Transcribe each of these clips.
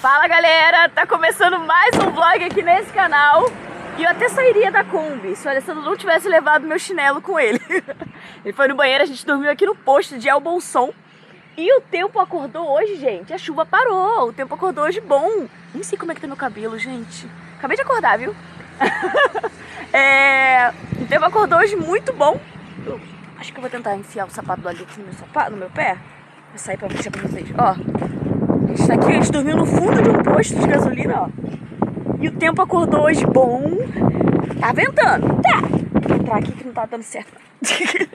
Fala galera, tá começando mais um vlog aqui nesse canal. E eu até sairia da Kombi se o Alessandro não tivesse levado meu chinelo com ele. Ele foi no banheiro, a gente dormiu aqui no posto de El Bolson E o tempo acordou hoje, gente, a chuva parou, o tempo acordou hoje bom. Nem sei como é que tá meu cabelo, gente. Acabei de acordar, viu? é... O tempo acordou hoje muito bom. Acho que eu vou tentar enfiar o sapato do Ali no meu, sapato, no meu pé. Vou sair pra mostrar pra vocês, ó a gente aqui, a gente dormiu no fundo de um posto de gasolina, ó. E o tempo acordou hoje bom. Tá ventando? Tá. Vou entrar aqui que não tá dando certo.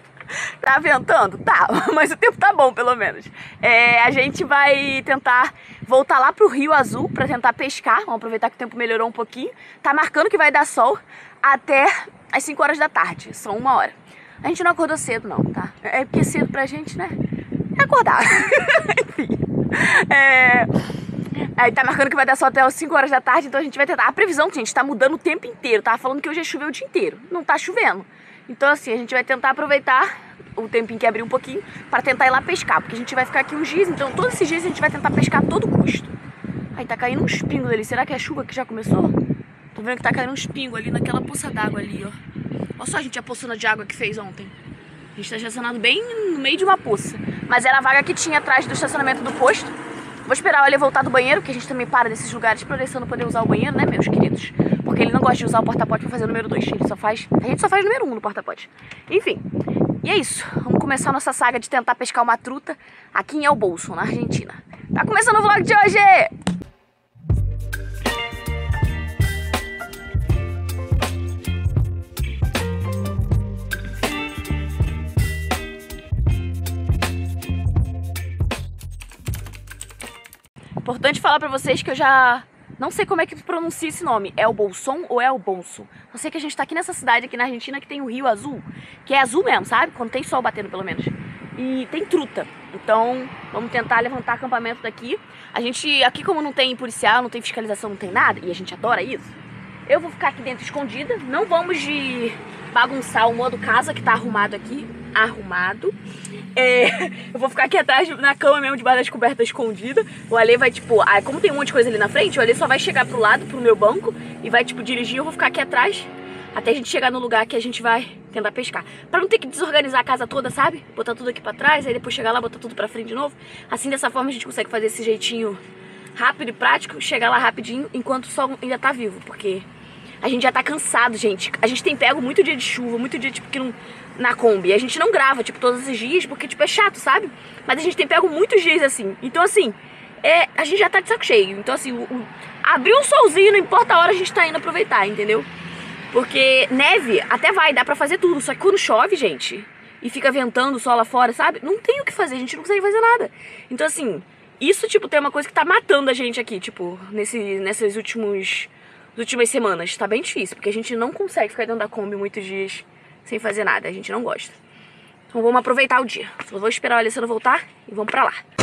tá ventando? Tá. Mas o tempo tá bom, pelo menos. É, a gente vai tentar voltar lá pro Rio Azul pra tentar pescar. Vamos aproveitar que o tempo melhorou um pouquinho. Tá marcando que vai dar sol até as 5 horas da tarde. São uma hora. A gente não acordou cedo, não, tá? É porque cedo pra gente, né? É acordar. Enfim. É... Aí tá marcando que vai dar só até as 5 horas da tarde, então a gente vai tentar. A previsão, gente, tá mudando o tempo inteiro. Tava falando que hoje é chover o dia inteiro. Não tá chovendo. Então, assim, a gente vai tentar aproveitar o tempinho que abrir um pouquinho para tentar ir lá pescar, porque a gente vai ficar aqui uns dias, então todos esses dias a gente vai tentar pescar a todo custo. Aí tá caindo uns pingos ali. Será que é a chuva que já começou? Tô vendo que tá caindo uns pingos ali naquela poça d'água ali, ó. Olha só, gente, a poçona de água que fez ontem. A gente tá estacionado bem no meio de uma poça. Mas era a vaga que tinha atrás do estacionamento do posto. Vou esperar o Ale voltar do banheiro, que a gente também para nesses lugares pra não poder usar o banheiro, né, meus queridos? Porque ele não gosta de usar o porta-pote pra fazer o número 2. Ele só faz. A gente só faz o número 1 um no porta-pote. Enfim. E é isso. Vamos começar a nossa saga de tentar pescar uma truta aqui em El Bolso, na Argentina. Tá começando o vlog de hoje! Importante falar pra vocês que eu já não sei como é que pronuncia esse nome. É o Bolson ou é o Bolso? Eu sei que a gente tá aqui nessa cidade aqui na Argentina que tem o Rio Azul, que é azul mesmo, sabe? Quando tem sol batendo pelo menos. E tem truta. Então, vamos tentar levantar acampamento daqui. A gente, aqui como não tem policial, não tem fiscalização, não tem nada, e a gente adora isso, eu vou ficar aqui dentro escondida. Não vamos de bagunçar o modo casa que tá arrumado aqui. Arrumado. É, eu vou ficar aqui atrás na cama mesmo, debaixo das cobertas escondida. O Ale vai, tipo, ah, como tem um monte de coisa ali na frente, o Ale só vai chegar pro lado, pro meu banco, e vai, tipo, dirigir. Eu vou ficar aqui atrás até a gente chegar no lugar que a gente vai tentar pescar. Pra não ter que desorganizar a casa toda, sabe? Botar tudo aqui pra trás, aí depois chegar lá, botar tudo pra frente de novo. Assim, dessa forma, a gente consegue fazer esse jeitinho rápido e prático, chegar lá rapidinho, enquanto o sol ainda tá vivo, porque a gente já tá cansado, gente. A gente tem pego muito dia de chuva, muito dia, tipo, que não na Kombi. A gente não grava, tipo, todos os dias, porque, tipo, é chato, sabe? Mas a gente tem pego muitos dias assim. Então, assim, é, a gente já tá de saco cheio. Então, assim, o, o, abriu um solzinho, não importa a hora, a gente tá indo aproveitar, entendeu? Porque neve até vai, dá pra fazer tudo. Só que quando chove, gente, e fica ventando o sol lá fora, sabe? Não tem o que fazer, a gente não consegue fazer nada. Então, assim, isso, tipo, tem uma coisa que tá matando a gente aqui, tipo, nesse, nessas últimos, últimas semanas. Tá bem difícil, porque a gente não consegue ficar dentro da Kombi muitos dias sem fazer nada. A gente não gosta. Então vamos aproveitar o dia. Só vou esperar o Alessandro voltar e vamos pra lá.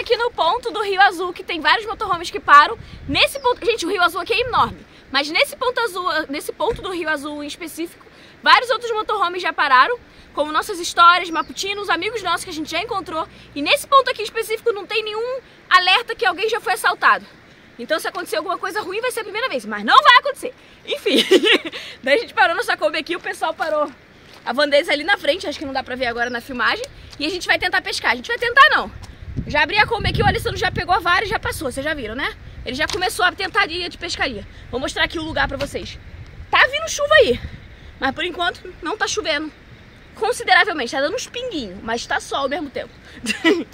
Aqui no ponto do Rio Azul, que tem vários motorhomes que param. Nesse ponto, gente, o Rio Azul aqui é enorme. Mas nesse ponto azul, nesse ponto do Rio Azul em específico, vários outros motorhomes já pararam, como nossas histórias, Maputinos, amigos nossos que a gente já encontrou. E nesse ponto aqui específico não tem nenhum alerta que alguém já foi assaltado. Então se acontecer alguma coisa ruim vai ser a primeira vez, mas não vai acontecer. Enfim, daí a gente parou nossa Kombi aqui, o pessoal parou a van deles ali na frente, acho que não dá pra ver agora na filmagem. E a gente vai tentar pescar. A gente vai tentar não. Já abri a Kombi aqui, o Alessandro já pegou a vara e já passou, vocês já viram, né? Ele já começou a tentaria de pescaria. Vou mostrar aqui o lugar pra vocês. Tá vindo chuva aí, mas por enquanto não tá chovendo. Consideravelmente, tá dando uns pinguinhos, mas tá sol ao mesmo tempo.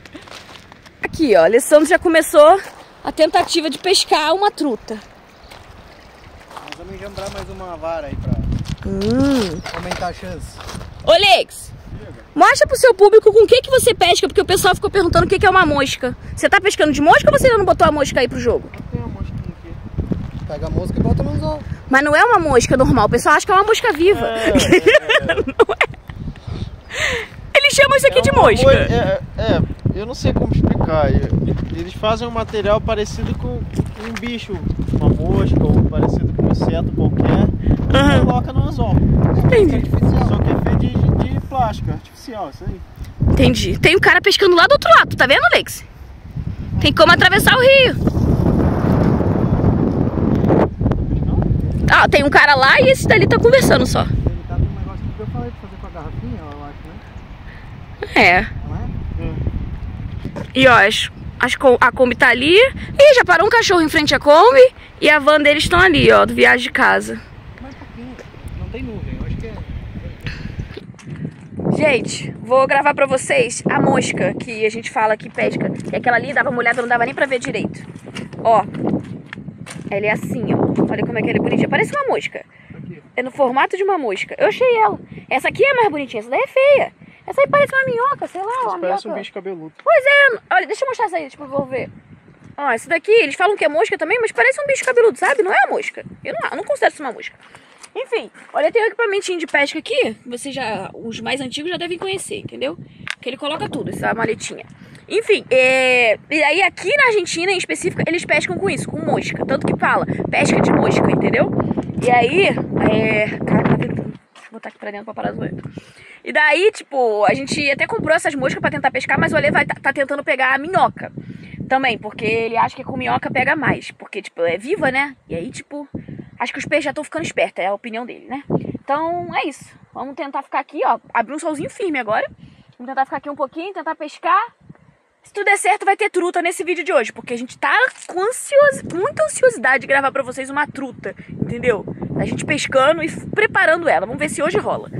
aqui, ó, Alessandro já começou a tentativa de pescar uma truta. Nós vamos enjambrar mais uma vara aí pra hum. aumentar a chance. Ô, Lex, mostra pro seu público com o que, que você pesca, porque o pessoal ficou perguntando o que, que é uma mosca. Você tá pescando de mosca ou você ainda não botou a mosca aí pro jogo? Tem uma mosquinha aqui. Pega a mosca e bota no anzol. Mas não é uma mosca normal, o pessoal acha que é uma mosca viva. É, é, não é. Eles chamam isso aqui é de mosca. boi- É, é, eu não sei como explicar. Eles fazem um material parecido com um bicho, uma mosca ou parecido com um inseto qualquer. Aham. coloca no anzol. Entendi. Só que é feito de, de plástico, artificial, isso aí. Entendi. Tem um cara pescando lá do outro lado, tá vendo, Lex? Tem como atravessar o rio. Ah, tem um cara lá e esse dali tá conversando só. Ele tá num negócio que eu falei de fazer com a garrafinha, eu acho, né? É. É? E ó, as, as, com- a Kombi tá ali. Ih, já parou um cachorro em frente à Kombi. E a van deles estão ali, ó, do viagem de casa. Mais um pouquinho. Não tem nuvem, eu acho que é. Gente, vou gravar pra vocês a mosca que a gente fala que pesca. E aquela ali dava uma olhada, não dava nem pra ver direito. Ó. Ela é assim, ó. Olha como é que ela é bonitinha. Parece uma mosca. É no formato de uma mosca. Eu achei ela. Essa aqui é mais bonitinha, essa daí é feia. Essa aí parece uma minhoca, sei lá, uma parece um minhoca. bicho cabeludo. Pois é, olha, deixa eu mostrar essa aí, tipo, eu vou ver. Ó, essa daqui, eles falam que é mosca também, mas parece um bicho cabeludo, sabe? Não é a mosca. Eu não, eu não considero isso uma mosca. Enfim, olha, tem um equipamentinho de pesca aqui. Vocês já, os mais antigos já devem conhecer, entendeu? Que ele coloca tudo, essa maletinha. Enfim, é... e aí aqui na Argentina, em específico, eles pescam com isso, com mosca. Tanto que fala, pesca de mosca, entendeu? E aí, é... Cara, tá eu botar aqui pra dentro pra parar zoando. E daí, tipo, a gente até comprou essas moscas pra tentar pescar, mas o Ale vai tá, tá tentando pegar a minhoca também, porque ele acha que com minhoca pega mais, porque, tipo, é viva, né? E aí, tipo, acho que os peixes já estão ficando espertos, é a opinião dele, né? Então, é isso. Vamos tentar ficar aqui, ó, abrir um solzinho firme agora. Vamos tentar ficar aqui um pouquinho, tentar pescar. Se tudo der certo, vai ter truta nesse vídeo de hoje, porque a gente tá com ansios... muita ansiosidade de gravar pra vocês uma truta, entendeu? A gente pescando e preparando ela. Vamos ver se hoje rola.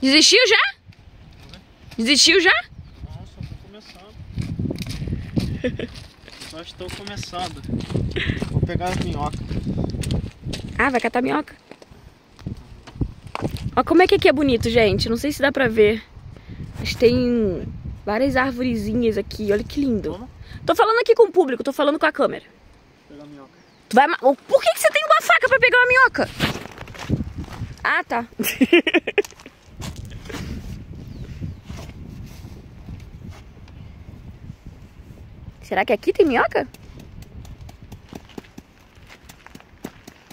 Desistiu já? Desistiu já? Não, só tô começando. só estou começando. Vou pegar as minhocas. Ah, vai catar minhoca. Ó como é que aqui é bonito, gente. Não sei se dá pra ver. Mas tem várias arvorezinhas aqui. Olha que lindo. Vamos? Tô falando aqui com o público, tô falando com a câmera. Pegar a minhoca. Tu vai... Por que, que você tem uma faca pra pegar uma minhoca? Ah, tá. Será que aqui tem minhoca?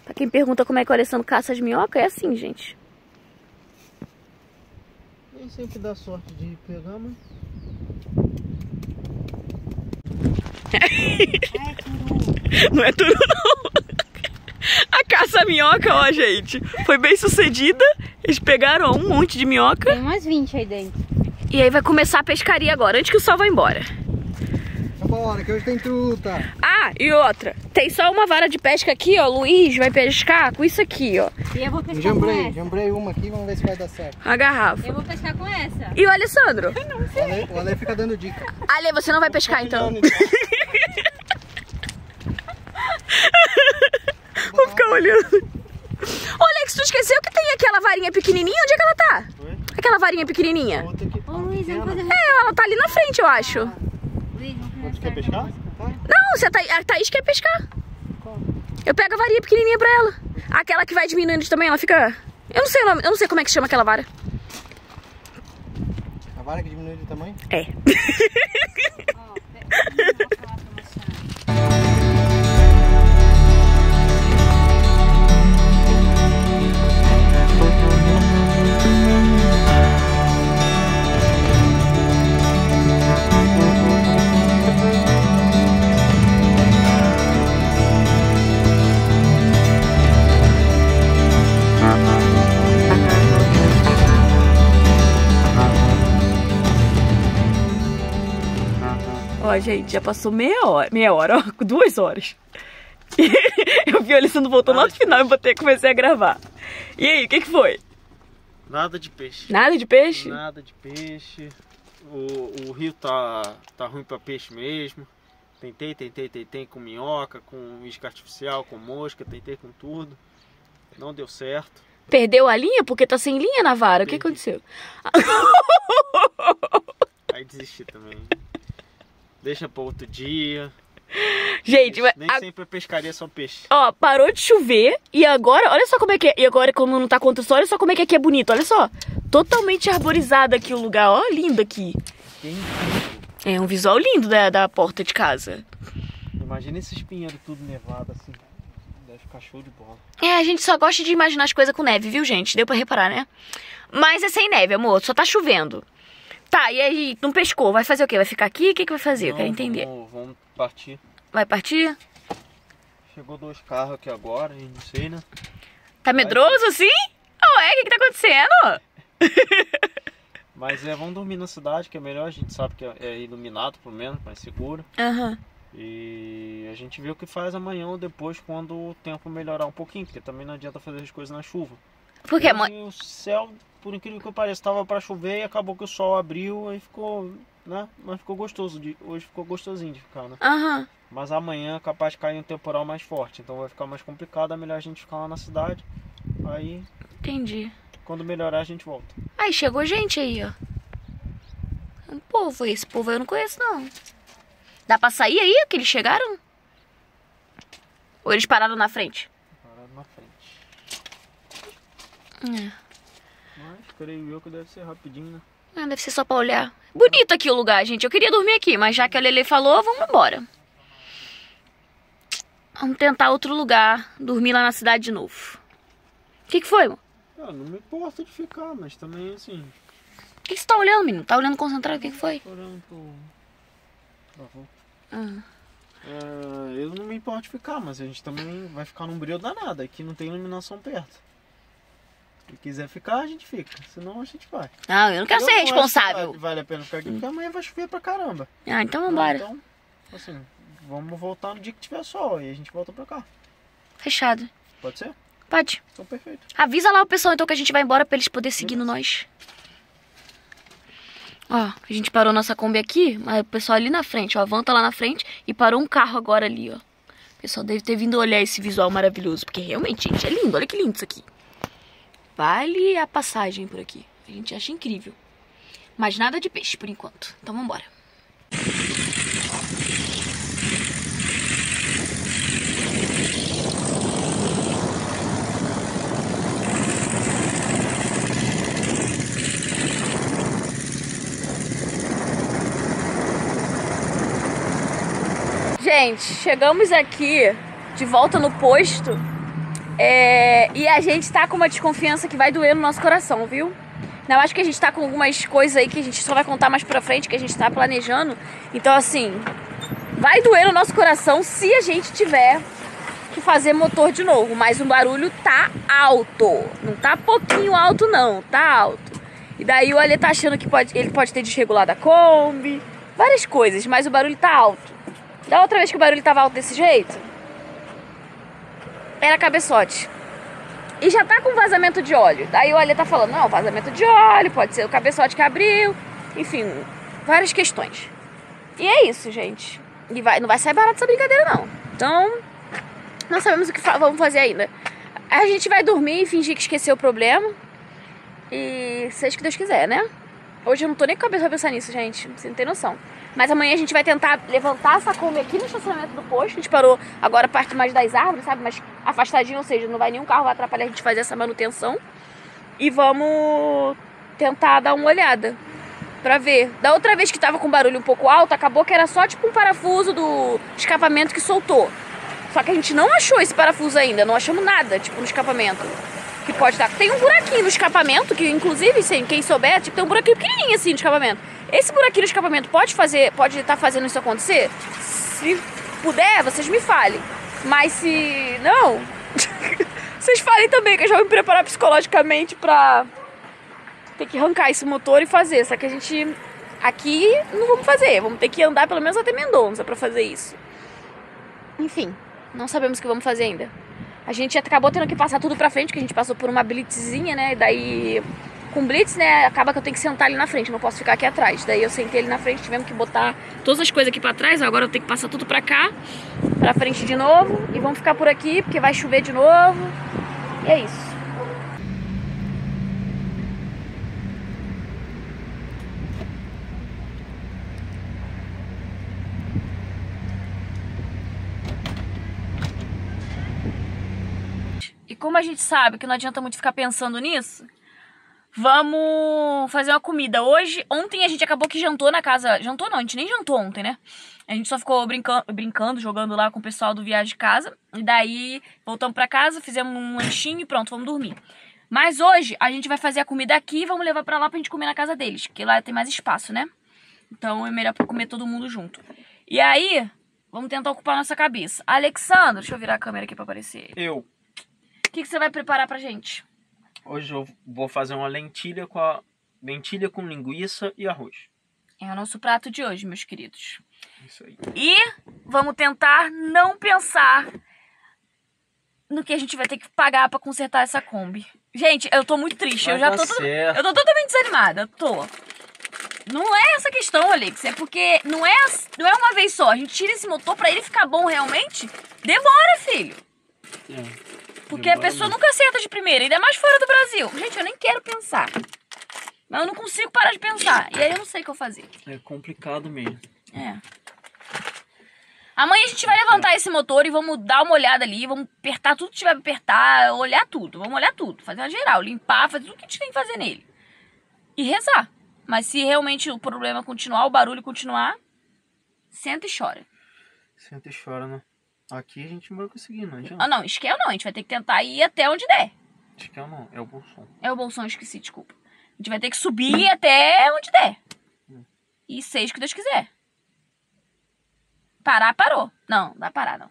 Pra quem pergunta como é que o Alessandro caça as minhocas, é assim, gente. Nem sempre dá sorte de pegar, mas. Não é tudo não. A caça à minhoca, ó, gente, foi bem sucedida. Eles pegaram um monte de minhoca. Tem umas 20 aí dentro. E aí vai começar a pescaria agora, antes que o sol vá embora. Que hoje tem truta. Ah, e outra. Tem só uma vara de pesca aqui, ó. Luiz vai pescar com isso aqui, ó. E eu vou pescar com Jambrei, essa. jambrei uma aqui, vamos ver se vai dar certo. A garrafa. Eu vou pescar com essa. E o Alessandro? O Ale, o Ale fica dando dica. Ale, você não vai pescar então? Vou ficar olhando. Ô, Alex, tu esqueceu que tem aquela varinha pequenininha? Onde é que ela tá? Oi? Aquela varinha pequenininha? Aqui. Ô Luiz, um... É, ela tá ali na frente, eu acho. Quer pescar? Não, você tá, a Thaís quer pescar. Eu pego a varinha pequenininha pra ela. Aquela que vai diminuindo também, ela fica... Eu não sei o nome, eu não sei como é que chama aquela vara. A vara que diminui de tamanho? É. Ó, gente, já passou meia hora, meia hora, ó, duas horas. eu vi o Alessandro voltando lá no final e botei, comecei a gravar. E aí, o que que foi? Nada de peixe. Nada de peixe? Nada de peixe. O, o rio tá, tá ruim pra peixe mesmo. Tentei, tentei, tentei com minhoca, com isca artificial, com mosca, tentei com tudo. Não deu certo. Perdeu a linha porque tá sem linha na vara. O que Perdi. aconteceu? Aí desisti também. Deixa pra outro dia. Gente, mas Nem a- sempre a pescaria é só peixe. ó, parou de chover e agora, olha só como é que é. E agora, como não tá contra o sol, olha só como é que aqui é bonito. Olha só. Totalmente arborizado aqui o lugar. Ó, lindo aqui. É um visual lindo da, da porta de casa. Imagina esses pinheiros tudo nevado assim. Deve ficar show de bola. É, a gente só gosta de imaginar as coisas com neve, viu, gente? Deu pra reparar, né? Mas é sem neve, amor. Só tá chovendo. Tá, e aí, não pescou. Vai fazer o quê? Vai ficar aqui? O que, que vai fazer? Eu Não, quero entender. Vamos, vamos partir. Vai partir? Chegou dois carros aqui agora, e não sei, né? Tá medroso assim? Ué, o que, que tá acontecendo? Mas é, vamos dormir na cidade, que é melhor. A gente sabe que é, iluminado, pelo menos, mais seguro. Aham. E a gente vê o que faz amanhã ou depois, quando o tempo melhorar um pouquinho. Porque também não adianta fazer as coisas na chuva. Porque, mãe. o céu, por incrível que pareça, estava para chover e acabou que o sol abriu e ficou, né? Mas ficou gostoso. De, hoje ficou gostosinho de ficar, né? Aham. Mas amanhã é capaz de cair um temporal mais forte. Então vai ficar mais complicado. É melhor a gente ficar lá na cidade. Aí, Entendi. quando melhorar, a gente volta. Aí chegou gente aí, ó. Um povo, esse povo eu não conheço, não. Dá pra sair aí, que eles chegaram? Ou eles pararam na frente? Parado na frente. É. Mas creio eu que deve ser rapidinho, né? Ah, deve ser só pra olhar. Bonito aqui o lugar, gente. Eu queria dormir aqui, mas já que a Lele falou, vamos embora. Vamos tentar outro lugar. Dormir lá na cidade de novo. O que, que foi, amor? Ah, não me importa de ficar, mas também assim, O que, que você tá olhando, menino? Tá olhando concentrado? O que, que foi? olhando pro. Ah. É, eu não me importo de ficar, mas a gente também vai ficar num brilho danado. Aqui não tem iluminação perto. Se quiser ficar, a gente fica. Senão a gente vai. Não, eu não quero Eu ser não acho que responsável. Vale, a pena ficar aqui, porque amanhã vai chover pra caramba. Ah, então vambora. Então, assim, vamos voltar no dia que tiver sol e a gente volta pra cá. Fechado. Pode ser? Pode. Então perfeito. Avisa lá o pessoal então que a gente vai embora pra eles poderem seguindo nós. Ó, a gente parou nossa Kombi aqui, mas o pessoal ali na frente, ó, a van tá lá na frente e parou um carro agora ali, ó. O pessoal deve ter vindo olhar esse visual maravilhoso, porque realmente, gente, é lindo, olha que lindo isso aqui. Vale a passagem por aqui. A gente acha incrível. Mas nada de peixe por enquanto. Então vambora. Gente, chegamos aqui de volta no posto é, e a gente tá com uma desconfiança que vai doer no nosso coração, viu? Não, acho que a gente tá com algumas coisas aí que a gente só vai contar mais pra frente, que a gente tá planejando. Então, assim, vai doer no nosso coração se a gente tiver que fazer motor de novo. Mas o barulho tá alto. Não tá pouquinho alto, não. Tá alto. E daí o Ale tá achando que pode, ele pode ter desregulado a Kombi, várias coisas, mas o barulho tá alto. Da outra vez que o barulho tava alto desse jeito, era cabeçote. E já tá com vazamento de óleo. Daí o Ale tá falando, não, vazamento de óleo, pode ser o cabeçote que abriu. Enfim, várias questões. E é isso, gente. E vai, não vai sair barato essa brincadeira, não. Então, não sabemos o que fa vamos fazer ainda. A gente vai dormir e fingir que esqueceu o problema. E seja que Deus quiser, né? Hoje eu não tô nem com a cabeça pra pensar nisso, gente. Você não tem noção. Mas amanhã a gente vai tentar levantar essa Kombi aqui no estacionamento do posto. A gente parou agora a parte mais das árvores, sabe? Mas afastadinho, ou seja, não vai nenhum carro atrapalhar a gente fazer essa manutenção. E vamos tentar dar uma olhada pra ver. Da outra vez que tava com barulho um pouco alto, acabou que era só tipo um parafuso do escapamento que soltou. Só que a gente não achou esse parafuso ainda, não achamos nada, tipo, no escapamento. Que pode estar. Tem um buraquinho no escapamento, que inclusive, quem souber, tipo, tem um buraquinho pequenininho assim no escapamento. Esse buraquinho no escapamento pode fazer, pode estar fazendo isso acontecer? Se puder, vocês me falem. Mas se não, vocês falem também, que eu já vou me preparar psicologicamente pra ter que arrancar esse motor e fazer. Só que a gente aqui não vamos fazer. Vamos ter que andar pelo menos até Mendonça pra fazer isso. Enfim, não sabemos o que vamos fazer ainda. A gente acabou tendo que passar tudo pra frente, que a gente passou por uma blitzinha, né? E daí, com blitz, né? Acaba que eu tenho que sentar ali na frente, não posso ficar aqui atrás. Daí eu sentei ali na frente, tivemos que botar todas as coisas aqui pra trás. Agora eu tenho que passar tudo pra cá, pra frente de novo. E vamos ficar por aqui, porque vai chover de novo. E é isso. E como a gente sabe que não adianta muito ficar pensando nisso, vamos fazer uma comida. Hoje, ontem a gente acabou que jantou na casa. Jantou não, a gente nem jantou ontem, né? A gente só ficou brincando, brincando jogando lá com o pessoal do Viagem de Casa. E daí voltamos pra casa, fizemos um lanchinho e pronto, vamos dormir. Mas hoje a gente vai fazer a comida aqui e vamos levar pra lá pra gente comer na casa deles, porque lá tem mais espaço, né? Então é melhor pra comer todo mundo junto. E aí, vamos tentar ocupar nossa cabeça. Alexandre, deixa eu virar a câmera aqui pra aparecer. Eu, O que, que você vai preparar pra gente? Hoje eu vou fazer uma lentilha com a lentilha com linguiça e arroz. É o nosso prato de hoje, meus queridos. Isso aí. E vamos tentar não pensar no que a gente vai ter que pagar pra consertar essa Kombi. Gente, eu tô muito triste. eu Vai já dar tô, eu tô totalmente desanimada. eu Tô. Não é essa questão, Alex. É porque não é, não é uma vez só. A gente tira esse motor pra ele ficar bom realmente. Demora, filho. É. Porque a pessoa nunca acerta de primeira, ainda mais fora do Brasil. Gente, eu nem quero pensar. Mas eu não consigo parar de pensar. E aí eu não sei o que eu fazer. É complicado mesmo. É. Amanhã a gente vai levantar esse motor e vamos dar uma olhada ali, vamos apertar tudo que tiver pra apertar, olhar tudo, vamos olhar tudo, fazer uma geral, limpar, fazer tudo que a gente tem que fazer nele. E rezar. Mas se realmente o problema continuar, o barulho continuar, senta e chora. Senta e chora, né? Aqui a gente não vai conseguir, não. Já. Ah, não, esquece não, a gente vai ter que tentar ir até onde der. Que é não, é o bolsão. É o bolsão, eu esqueci, desculpa. A gente vai ter que subir até onde der. E seja o que Deus quiser. Parar, parou. Não, não dá parar, não.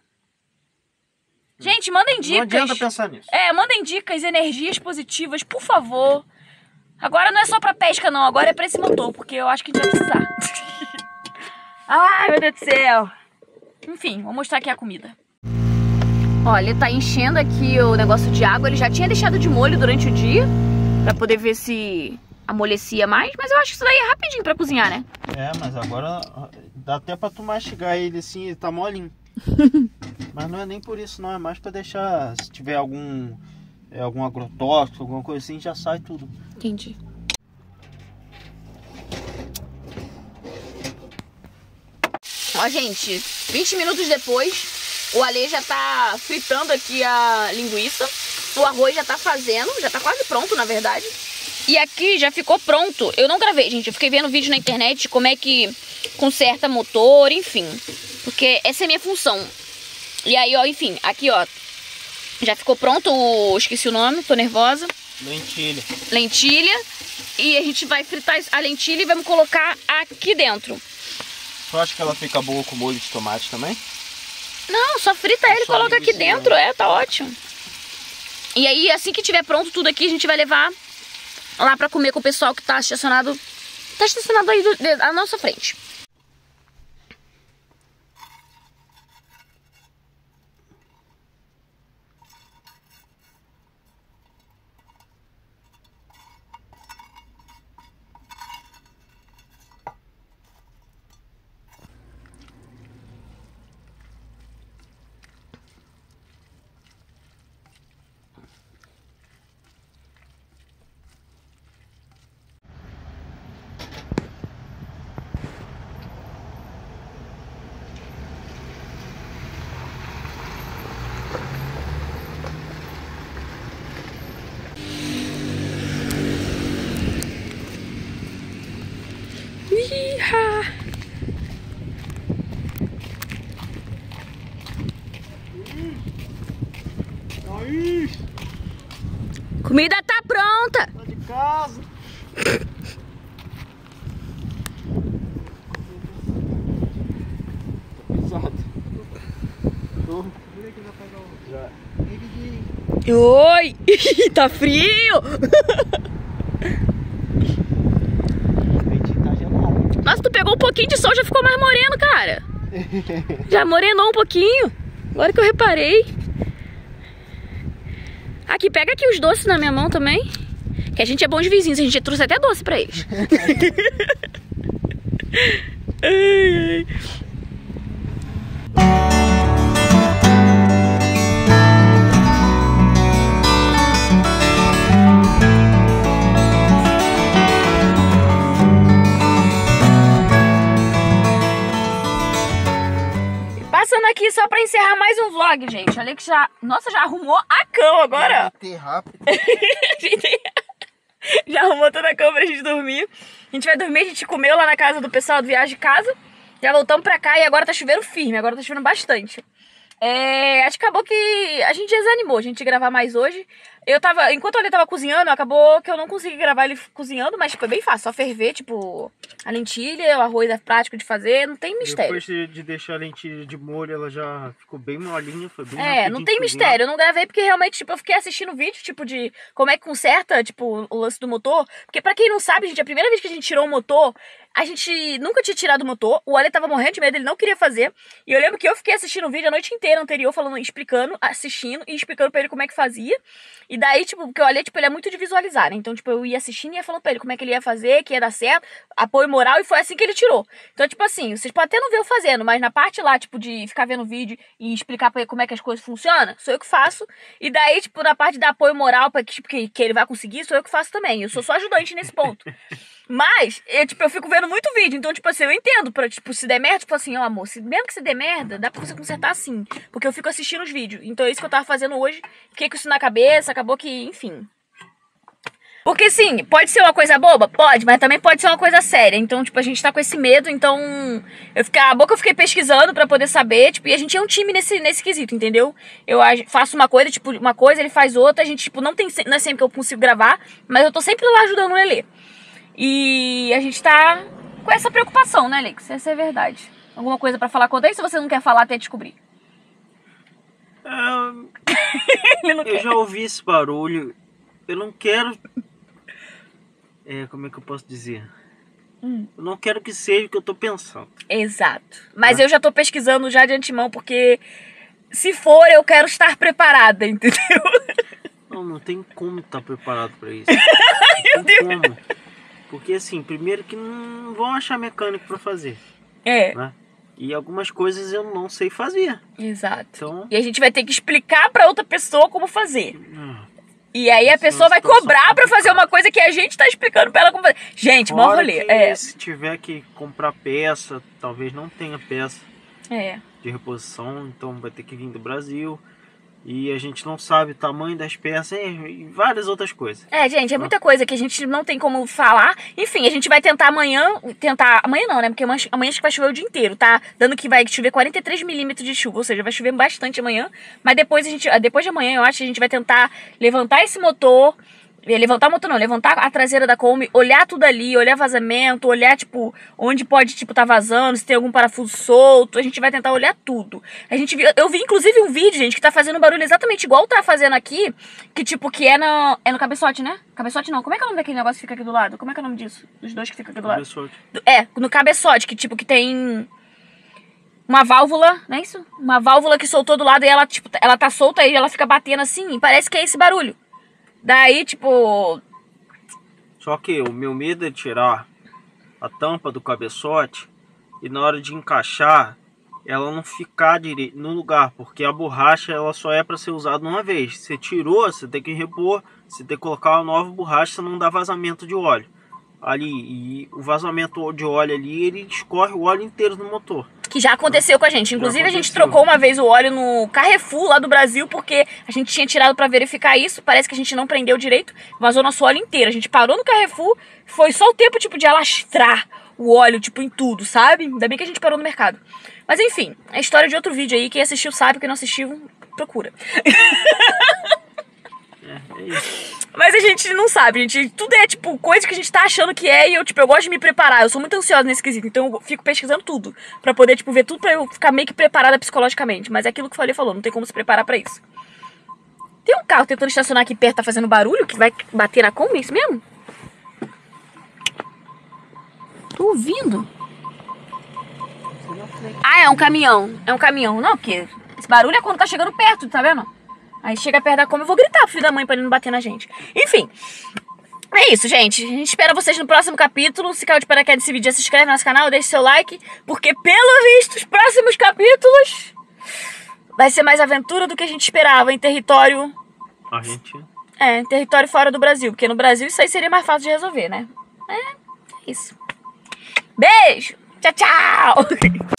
Gente, mandem Não dicas. adianta pensar nisso. É, mandem dicas, energias positivas, por favor. Agora não é só pra pesca, não. Agora é pra esse motor, porque eu acho que a gente vai precisar. Ai, meu Deus do céu. Enfim, vou mostrar aqui a comida. Olha, ele tá enchendo aqui o negócio de água. Ele já tinha deixado de molho durante o dia, pra poder ver se amolecia mais. Mas eu acho que isso daí é rapidinho pra cozinhar, né? É, mas agora dá até pra tu mastigar ele assim, ele tá molinho. mas não é nem por isso, não. É mais pra deixar, se tiver algum, é, algum agrotóxico, alguma coisa assim, já sai tudo. Entendi. Ó, gente, 20 minutos depois, o Ale já tá fritando aqui a linguiça. O arroz já tá fazendo, já tá quase pronto, na verdade. E aqui já ficou pronto. Eu não gravei, gente. Eu fiquei vendo vídeo na internet como é que conserta motor, enfim. Porque essa é a minha função. E aí, ó, enfim, aqui, ó. Já ficou pronto o. Esqueci o nome, tô nervosa. Lentilha. Lentilha. E a gente vai fritar a lentilha e vamos colocar aqui dentro. Tu acha que ela fica boa com molho de tomate também? Não, só frita ele e coloca aqui dentro. É, tá ótimo. E aí, assim que tiver pronto tudo aqui, a gente vai levar lá pra comer com o pessoal que tá estacionado. Tá estacionado aí do- à nossa frente. Iha. Aí, Comida tá pronta. tá de casa. Tô. Já. Oi! tá frio! Nossa, tu pegou um pouquinho de sol, já ficou mais moreno, cara. Já morenou um pouquinho. Agora que eu reparei. Aqui, pega aqui os doces na minha mão também. Que a gente é bom de vizinhos, a gente trouxe até doce pra eles. Ai, ai. Passando aqui só pra encerrar mais um vlog, gente. Olha que já. Nossa, já arrumou a cama agora. Ter rápido. Já arrumou toda a cama pra gente dormir. A gente vai dormir, a gente comeu lá na casa do pessoal do Viagem de Casa. Já voltamos pra cá e agora tá chovendo firme, agora tá chovendo bastante. É, acho que acabou que a gente desanimou a gente gravar mais hoje. Eu tava, enquanto ele tava cozinhando, acabou que eu não consegui gravar ele cozinhando, mas foi bem fácil, só ferver, tipo, a lentilha, o arroz é prático de fazer, não tem mistério. Depois de, de deixar a lentilha de molho, ela já ficou bem molinha, foi bem É, não tem mistério. Eu não gravei porque realmente, tipo, eu fiquei assistindo vídeo, tipo, de como é que conserta, tipo, o lance do motor. Porque pra quem não sabe, gente, a primeira vez que a gente tirou o motor, a gente nunca tinha tirado o motor. O Ale tava morrendo de medo, ele não queria fazer. E eu lembro que eu fiquei assistindo o vídeo a noite inteira anterior, falando, explicando, assistindo e explicando pra ele como é que fazia. E daí, tipo, porque o Ale, tipo, ele é muito de visualizar, né? Então, tipo, eu ia assistindo e ia falando pra ele como é que ele ia fazer, que ia dar certo, apoio moral, e foi assim que ele tirou. Então, tipo assim, vocês podem até não ver eu fazendo, mas na parte lá, tipo, de ficar vendo o vídeo e explicar pra ele como é que as coisas funcionam, sou eu que faço. E daí, tipo, na parte dar apoio moral pra que, tipo, que, que ele vai conseguir, sou eu que faço também. Eu sou só ajudante nesse ponto. Mas, eu, tipo, eu fico vendo muito vídeo, então, tipo assim, eu entendo, pra, tipo, se der merda, tipo assim, ó, amor, se, mesmo que você der merda, dá pra você consertar assim. Porque eu fico assistindo os vídeos. Então é isso que eu tava fazendo hoje. Fiquei com isso na cabeça, acabou que, enfim. Porque sim, pode ser uma coisa boba? Pode, mas também pode ser uma coisa séria. Então, tipo, a gente tá com esse medo, então. Eu fiquei, a boca eu fiquei pesquisando pra poder saber, tipo, e a gente é um time nesse, nesse quesito, entendeu? Eu faço uma coisa, tipo, uma coisa, ele faz outra, a gente, tipo, não tem não é sempre que eu consigo gravar, mas eu tô sempre lá ajudando o Lelê. E a gente tá com essa preocupação, né, Alex? Essa é a verdade. Alguma coisa pra falar contra isso ou você não quer falar até descobrir? Ah, não eu quer. já ouvi esse barulho. Eu não quero. É, como é que eu posso dizer? Hum. Eu não quero que seja o que eu tô pensando. Exato. Mas eu já tô pesquisando já de antemão, porque se for, eu quero estar preparada, entendeu? Não, não tem como estar preparado pra isso. Não tem como. Porque assim, primeiro que não vão achar mecânico pra fazer, É, né? E algumas coisas eu não sei fazer. exato. Então, E a gente vai ter que explicar pra outra pessoa como fazer. ah, E aí a é pessoa vai cobrar pra fazer uma coisa que a gente tá explicando pra ela como fazer. Gente, mó rolê. É, se tiver que comprar peça, talvez não tenha peça é. de reposição, então vai ter que vir do Brasil. E a gente não sabe o tamanho das peças e várias outras coisas. É, gente, é muita coisa que a gente não tem como falar. Enfim, a gente vai tentar amanhã. Tentar. Amanhã não, né? Porque amanhã acho que vai chover o dia inteiro, tá? Dando que vai chover 43 milímetros de chuva. Ou seja, vai chover bastante amanhã. Mas depois a gente. Depois de amanhã, eu acho que a gente vai tentar levantar esse motor. Levantar o motor não, levantar a traseira da Kombi, olhar tudo ali, olhar vazamento, olhar, tipo, onde pode, tipo, tá vazando, se tem algum parafuso solto. A gente vai tentar olhar tudo. A gente viu, eu vi, inclusive, um vídeo, gente, que tá fazendo barulho exatamente igual tá fazendo aqui, que, tipo, que é no, é no cabeçote, né? Cabeçote não. Como é que é o nome daquele negócio que fica aqui do lado? Como é que é o nome disso? Dos dois que fica aqui do lado. Cabeçote. Do- É, no cabeçote, que tipo, que tem uma válvula, não é isso? Uma válvula que soltou do lado e ela, tipo, ela tá solta aí, ela fica batendo assim, e parece que é esse barulho. Daí, tipo, Só que o meu medo é tirar a tampa do cabeçote e na hora de encaixar ela não ficar direito no lugar, porque a borracha ela só é para ser usada uma vez. Você tirou, você tem que repor, você tem que colocar uma nova borracha, não dá vazamento de óleo. Ali, e o vazamento de óleo ali, ele escorre o óleo inteiro no motor. que já aconteceu com a gente. Inclusive, a gente trocou uma vez o óleo no Carrefour lá do Brasil, porque a gente tinha tirado pra verificar isso. Parece que a gente não prendeu direito, vazou nosso óleo inteiro. A gente parou no Carrefour, foi só o tempo, tipo, de alastrar o óleo, tipo, em tudo, sabe? Ainda bem que a gente parou no mercado. Mas enfim, é história de outro vídeo aí. Quem assistiu sabe, quem não assistiu, procura. É, é. Mas a gente não sabe, gente. Tudo é, tipo, coisa que a gente tá achando que é e eu, tipo, eu gosto de me preparar. Eu sou muito ansiosa nesse quesito, então eu fico pesquisando tudo. Pra poder, tipo, ver tudo pra eu ficar meio que preparada psicologicamente. Mas é aquilo que o Falei falou, não tem como se preparar pra isso. Tem um carro tentando estacionar aqui perto, tá fazendo barulho, que vai bater na Kombi, é isso mesmo? Tô ouvindo. Ah, é um caminhão. É um caminhão. Não, porque esse barulho é quando tá chegando perto, tá vendo? Aí chega perto da Kombi, eu vou gritar pro filho da mãe pra ele não bater na gente. Enfim. É isso, gente. A gente espera vocês no próximo capítulo. Se caiu de paraquedas esse vídeo, já se inscreve no nosso canal, deixa seu like. Porque, pelo visto, os próximos capítulos vai ser mais aventura do que a gente esperava em território. Argentina. É, em território fora do Brasil. Porque no Brasil isso aí seria mais fácil de resolver, né? É, é isso. Beijo! Tchau, tchau!